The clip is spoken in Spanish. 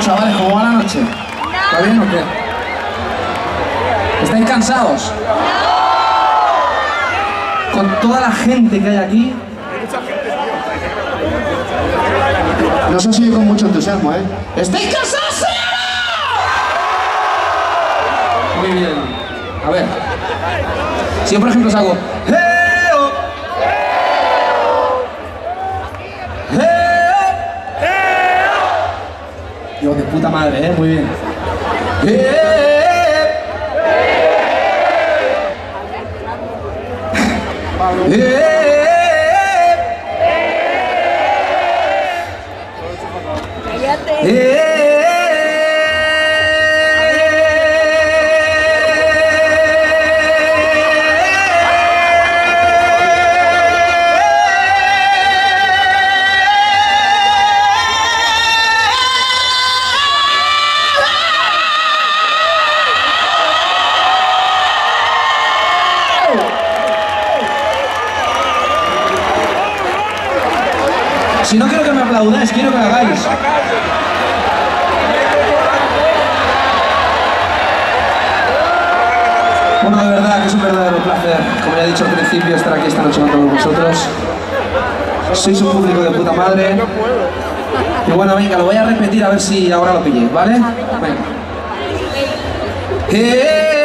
Chavales, ¿cómo va la noche? ¿Está bien o qué? ¿Estáis cansados? Con toda la gente que hay aquí. No se sigue con mucho entusiasmo, ¿eh? ¿Estáis cansados, señora? Muy bien. A ver. Si yo, por ejemplo, os hago... Digo, de puta madre, ¿eh? Muy bien. Si no quiero que me aplaudáis, quiero que lo hagáis. Bueno, de verdad que es un verdadero placer, como ya he dicho al principio, estar aquí esta noche con todos vosotros. Sois un público de puta madre. Y bueno, venga, lo voy a repetir a ver si ahora lo pillé, ¿vale? Venga. Espérate,